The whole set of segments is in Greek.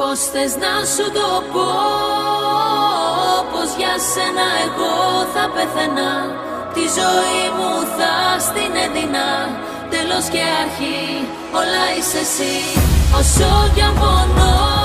Πώς θες να σου το πω Πως για σένα εγώ θα πεθαίνα. Τη ζωή μου θα στην έδινα. Τέλος και αρχή όλα είσαι εσύ. Όσο κι αν πονώ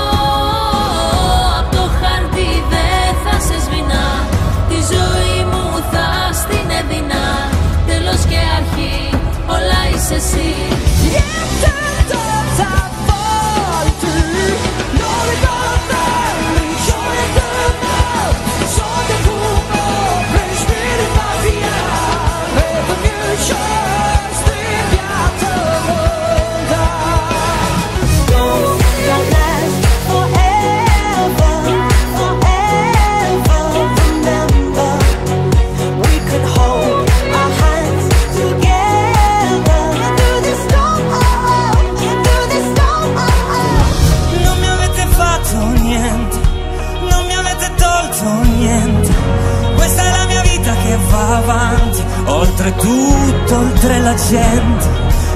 va avanti, oltre tutto, oltre la gente.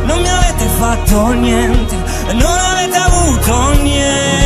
Non mi avete fatto niente, non avete avuto niente.